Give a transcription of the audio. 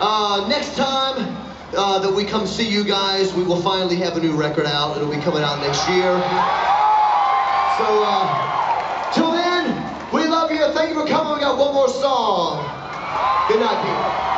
Uh, next time uh, that we come see you guys, we will finally have a new record out. It'll be coming out next year. So, uh, till then, we love you. Thank you for coming. We got one more song. Good night, people.